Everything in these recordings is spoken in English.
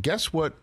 guess what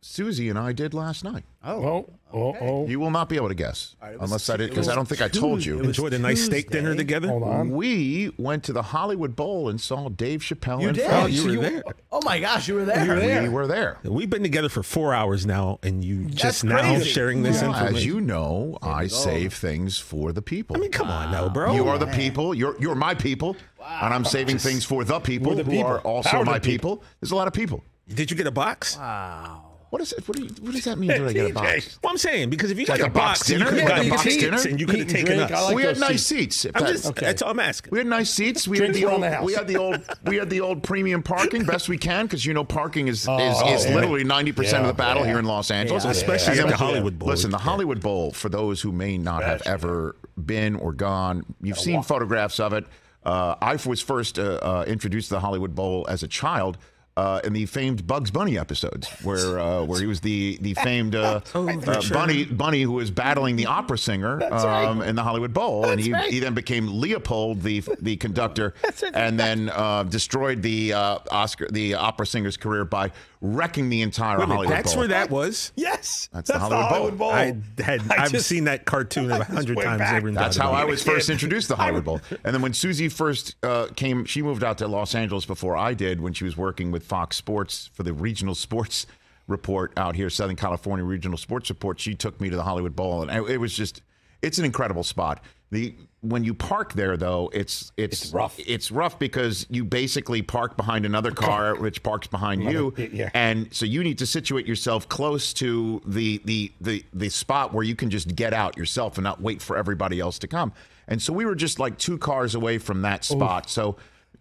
Susie and I did last night? Oh, oh, oh. You will not be able to guess right, was unless I did because I don't was think I told you. It Enjoyed a nice steak dinner together. Hold on. We went to the Hollywood Bowl and saw Dave Chappelle. You and did? friends. Oh, you were there. Oh my gosh, you were there. We were there. We've been together for four hours now, and you just now sharing this Well, information. as you know, I save things for the people. I mean, come on, now, bro. you are the people. You're you're my people, and I'm saving things for the people We're the who people. are also Power my people. people. There's a lot of people. Did you get a box? Wow. What is it? What, do you, what does that mean? Did I get a box? Well, I'm saying because if you Like got a box box, you dinner? could have Like a box dinner? and you could have Eat and taken drink, us. Like we had nice seats. seats. I'm That- just, That's all I'm asking. We had nice seats. We had the old. the. We had the old. We had the old premium parking, best we can, because you know parking is is, Oh, is yeah. literally ninety percent of the battle yeah. here in Los Angeles, Yeah. Especially And at the Hollywood Bowl. Listen, the Hollywood Bowl, for those who may not have ever been or gone, you've seen photographs of it. Uh, I was first uh, uh, introduced to the Hollywood Bowl as a child. Uh, in the famed Bugs Bunny episodes, where uh, where he was the the famed uh, Oh, uh, that's bunny bunny who was battling the opera singer um, in the Hollywood Bowl, and he, he then became Leopold, the the conductor, and then uh, destroyed the uh, Oscar the opera singer's career by wrecking the entire Wait a minute, Hollywood that's Bowl. where that was. Yes, That's the Hollywood Bowl. I had I I've just- seen that cartoon a hundred times. back. Every That's how I it. was first introduced to the Hollywood Bowl. And then when Susie first uh, came, she moved out to Los Angeles before I did when she was working with Fox Sports for the regional sports report out here, Southern California Regional Sports Report. She took me to the Hollywood Bowl, and it was just, it's an incredible spot. The when you park there though, it's it's, It's rough. It's rough because you basically park behind another car, which parks behind you, yeah. and so you need to situate yourself close to the the the the spot where you can just get out yourself and not wait for everybody else to come. And so we were just like two cars away from that spot. So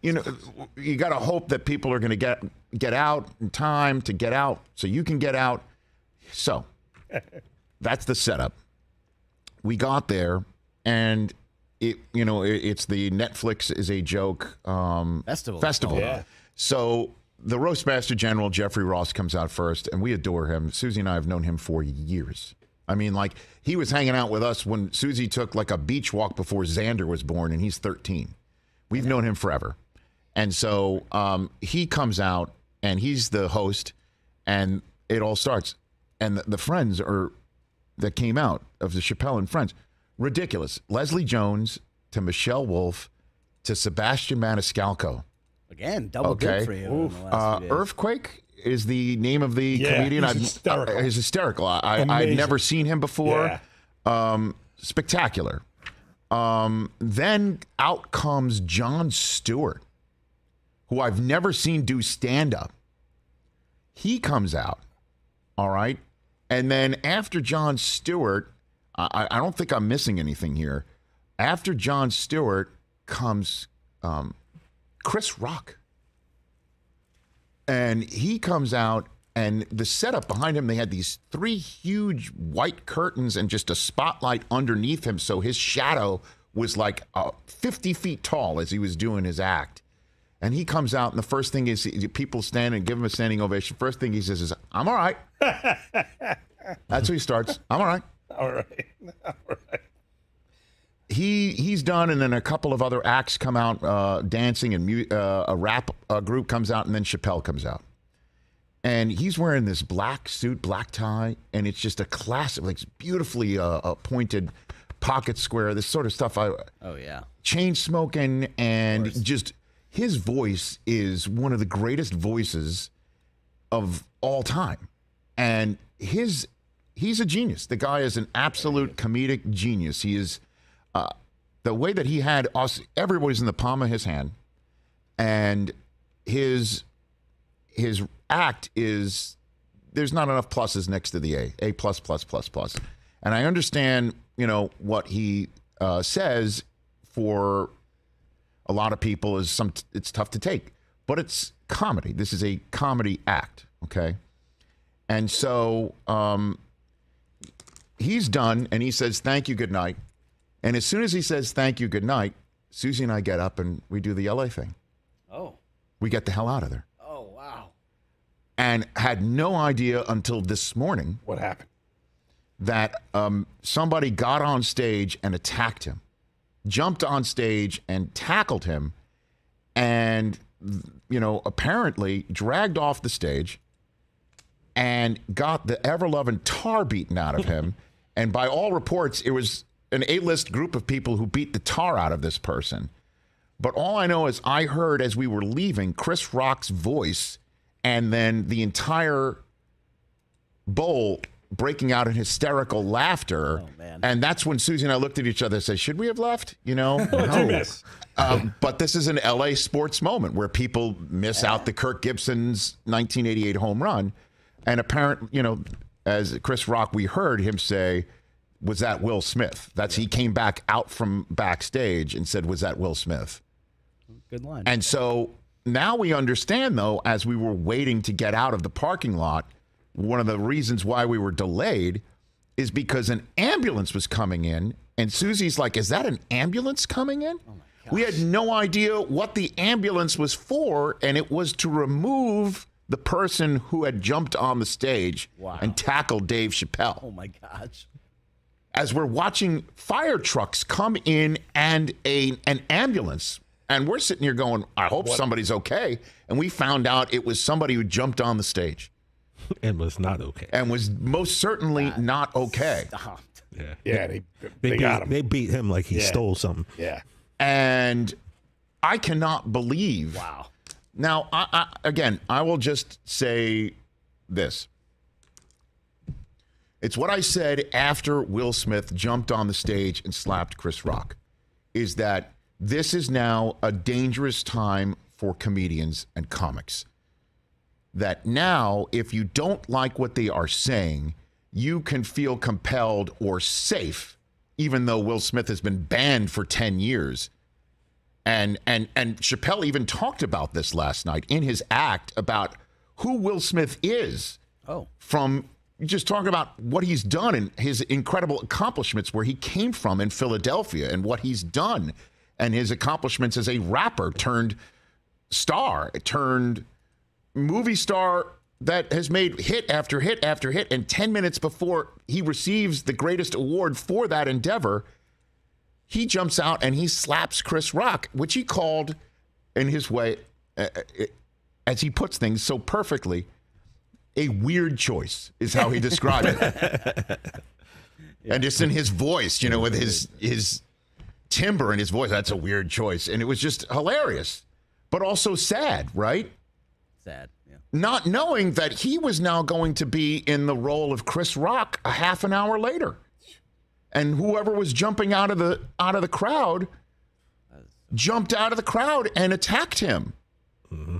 you know you got to hope that people are going to get get out in time to get out so you can get out. So that's the setup. We got there and it you know it, it's the Netflix is a joke um Festival. festival. Yeah. So the Roastmaster General Jeffrey Ross comes out first, and we adore him. Susie and I have known him for years. I mean, like he was hanging out with us when Susie took like a beach walk before Xander was born, and he's 13. We've known him forever, and so um, he comes out, and he's the host, and it all starts, and the, the friends are that came out of the Chappelle and Friends, ridiculous. Leslie Jones to Michelle Wolf to Sebastian Maniscalco. Again, double Okay. dip for you. in the last Uh. Earthquake is the name of the Yeah, comedian. he's I've- hysterical. uh, he's hysterical. I, I, I'd never seen him before. Yeah. Um, spectacular. Um, then out comes Jon Stewart, who I've never seen do stand up. He comes out. All right. And then after Jon Stewart, I, I don't think I'm missing anything here. After Jon Stewart comes um, Chris Rock. And he comes out, and the setup behind him, they had these three huge white curtains and just a spotlight underneath him. So his shadow was like uh, 50 feet tall as he was doing his act. And he comes out, and the first thing is people stand and give him a standing ovation. First thing he says is, I'm all right. That's how he starts. I'm all right. All right. All right. he he's done, and then a couple of other acts come out uh, dancing, and mu- uh, a rap uh, group comes out, and then Chappelle comes out, and he's wearing this black suit, black tie, and it's just a classic, like beautifully uh, uh, pointed pocket square, this sort of stuff. I oh yeah. chain smoking, and just his voice is one of the greatest voices of all time, and his he's a genius. The guy is an absolute comedic genius. He is uh, the way that he had us. Everybody's in the palm of his hand, and his his act is there's not enough pluses next to the A. A plus plus plus plus. And I understand, you know, what he uh, says for a lot of people is some it's tough to take, but it's comedy. This is a comedy act, okay? And so um, he's done, and he says thank you, good night. And as soon as he says thank you, good night, Susie and I get up and we do the LA thing. Oh. We get the hell out of there, Oh wow. and had no idea until this morning What happened? that um, somebody got on stage and attacked him, jumped on stage and tackled him, and you know apparently dragged off the stage, and got the ever loving tar beaten out of him. and by all reports, it was an A list group of people who beat the tar out of this person. But all I know is I heard as we were leaving Chris Rock's voice and then the entire bowl breaking out in hysterical laughter. Oh, man. And that's when Susie and I looked at each other and said, Should we have left? You know? Miss? Um, but this is an LA sports moment where people miss out the Kirk Gibson's 1988 home run. And apparent, you know, as Chris Rock, we heard him say, was that Will Smith? That's he came back out from backstage and said, was that Will Smith? Good line. And so now we understand, though, as we were waiting to get out of the parking lot, one of the reasons why we were delayed is because an ambulance was coming in. And Susie's like, Is that an ambulance coming in? Oh we had no idea what the ambulance was for, and it was to remove the person who had jumped on the stage Wow. and tackled Dave Chappelle oh my gosh. as we're watching fire trucks come in and a an ambulance and we're sitting here going i hope somebody's okay and we found out it was somebody who jumped on the stage and was not okay. and was most certainly not okay Stop. Yeah, Yeah, they, they, they, beat, got him. They beat him like he Yeah. stole something. yeah. and i cannot believe Wow. Now, I, I, again, I will just say this. It's what I said after Will Smith jumped on the stage and slapped Chris Rock is that this is now a dangerous time for comedians and comics. That now, if you don't like what they are saying, you can feel compelled or safe, even though Will Smith has been banned for 10 years and and and Chappelle even talked about this last night in his act about who Will Smith is Oh. from just talking about what he's done and his incredible accomplishments where he came from in Philadelphia and what he's done and his accomplishments as a rapper turned star turned movie star that has made hit after hit after hit and 10 minutes before he receives the greatest award for that endeavor he jumps out and he slaps Chris Rock, which he called, in his way, uh, uh, as he puts things so perfectly, a weird choice is how he described it. And just in his voice, you know, with his his timbre in his voice, that's a weird choice, and it was just hilarious, but also sad, right? Sad. Yeah. Not knowing that he was now going to be in the role of Chris Rock a half an hour later and whoever was jumping out of the out of the crowd jumped out of the crowd and attacked him.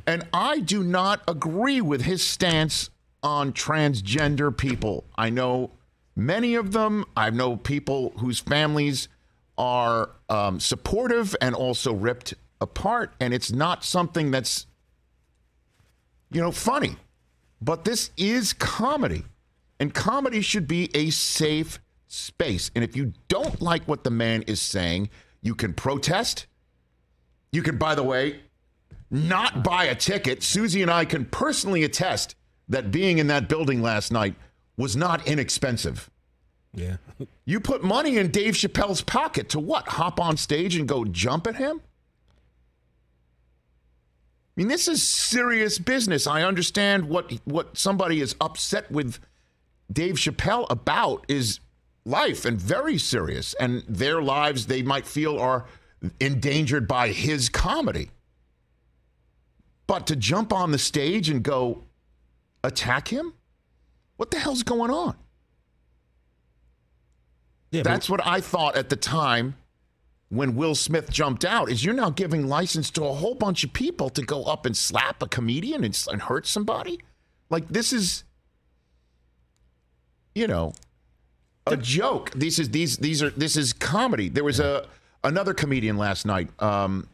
And I do not agree with his stance on transgender people. I know many of them. I know people whose families are um, supportive and also ripped apart, and it's not something that's you know funny. But this is comedy, and comedy should be a safe space. And if you don't like what the man is saying, you can protest. You can, by the way, not buy a ticket. Susie and I can personally attest that being in that building last night was not inexpensive. Yeah. You put money in Dave Chappelle's pocket to what? Hop on stage and go jump at him? I mean, this is serious business. I understand what what somebody is upset with Dave Chappelle about is life and very serious, and their lives they might feel are endangered by his comedy. But to jump on the stage and go attack him, what the hell's going on? Yeah, That's what I thought at the time when Will Smith jumped out is you're now giving license to a whole bunch of people to go up and slap a comedian and, and hurt somebody. Like this is you know a joke. This is these these are this is comedy. There was a another comedian last night um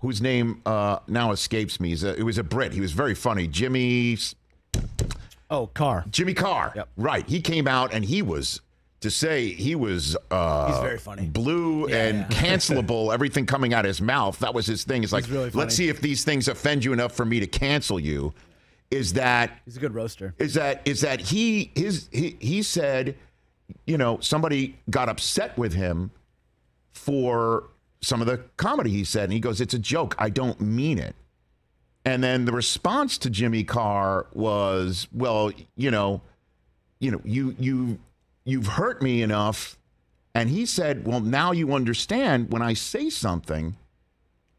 whose name uh now escapes me. A, it was a Brit. He was very funny. Jimmy Oh, car. Jimmy Carr. Yep. Right. He came out and he was to say he was uh He's very funny. blue and cancelable, everything coming out of his mouth. That was his thing. It's like really let's see if these things offend you enough for me to cancel you. Is that He's a good roaster. is that is that he his he, he said, you know, somebody got upset with him for some of the comedy he said, and he goes, "It's a joke. I don't mean it." And then the response to Jimmy Carr was, well, you know, you know, you you you've hurt me enough. And he said, well, now you understand when I say something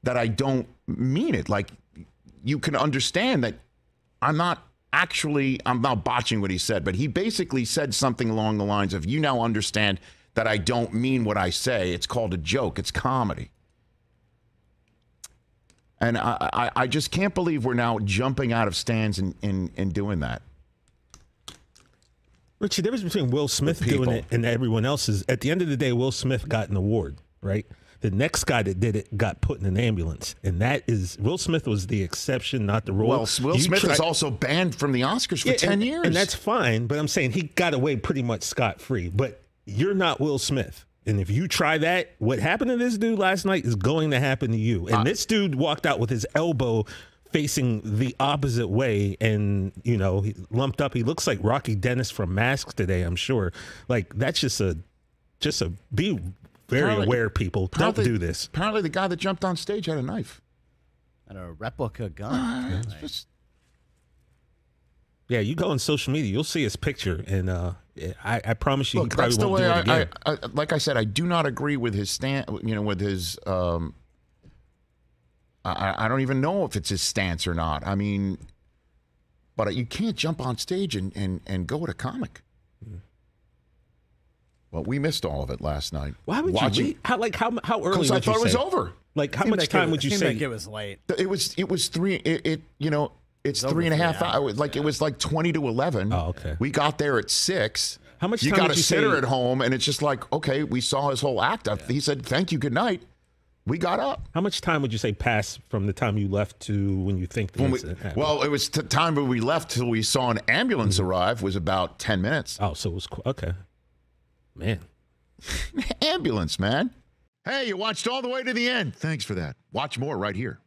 that I don't mean it. Like you can understand that I'm not actually I'm not botching what he said, but he basically said something along the lines of you now understand that I don't mean what I say. It's called a joke. It's comedy. And I, I, I just can't believe we're now jumping out of stands and, and, and doing that. Richie, the difference between Will Smith doing it and everyone else is at the end of the day, Will Smith got an award, right? The next guy that did it got put in an ambulance, and that is Will Smith was the exception, not the rule. Well, Will You Smith is also banned from the Oscars for Yeah, 10 and, years. and that's fine. But I'm saying he got away pretty much scot free. But you're not Will Smith. And if you try that, what happened to this dude last night is going to happen to you. Uh, And this dude walked out with his elbow facing the opposite way and, you know, he lumped up. He looks like Rocky Dennis from masks today, I'm sure. Like, that's just a, just a, be very Apparently- aware, people. Don't do this. Apparently, the guy that jumped on stage had a knife. And a replica gun. Uh, it's just- Yeah, you go on social media, you'll see his picture. And uh, I, I promise you, Look, he probably that's the won't way do it I, again. I, I. Like I said, I do not agree with his stand. You know, with his. Um, I, I don't even know if it's his stance or not. I mean, but you can't jump on stage and and and go at a comic. Well, we missed all of it last night. Why would Watching, you wait? How like how how early? Because I would you thought it was over. Like how much time it, would you seemed say? Like it was late. It was it was three. It, it you know it's It's three and a over half three hours. hours, Like it was like twenty to eleven. Oh, okay. We got there at six. How much You time got would a you sitter say- at home, and it's just like okay, we saw his whole act. He said thank you, good night. We got up. How much time would you say passed from the time you left to when you think the When we- incident happened? well, it was the time when we left till we saw an ambulance mm-hmm. arrive was about ten minutes. oh, so it was okay. Man, ambulance, man. Hey, you watched all the way to the end. Thanks for that. Watch more right here.